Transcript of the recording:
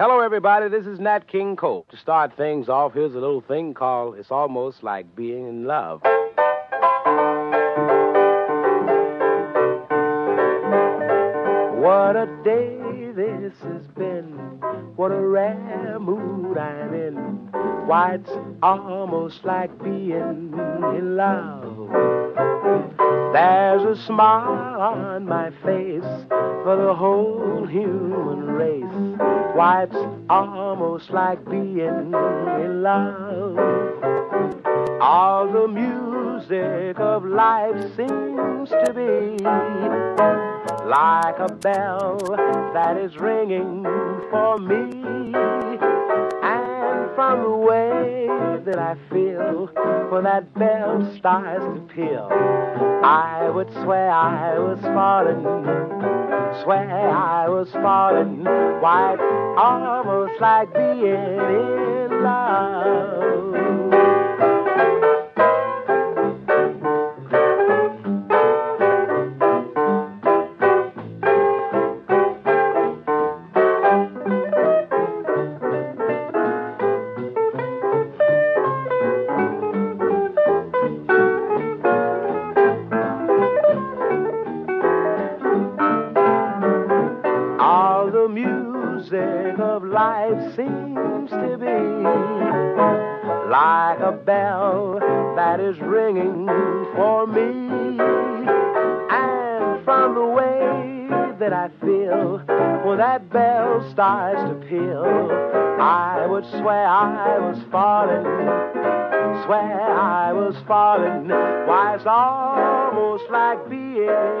Hello, everybody. This is Nat King Cole. To start things off, here's a little thing called It's Almost Like Being in Love. What a day this has been. What a rare mood I'm in. Why, it's almost like being in love. There's a smile on my face for the whole human race. Why, it's almost like being in love. All the music of life seems to be like a bell that is ringing for me. And from the way that I feel when that bell starts to peal, I would swear I was falling, swear was falling. Why, it's almost like being in love. Music of life seems to be like a bell that is ringing for me. And from the way that I feel when that bell starts to peal, I would swear I was falling, swear I was falling. Why, it's almost like being.